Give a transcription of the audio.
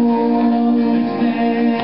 Lord,